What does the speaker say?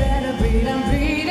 better breathe and breathe.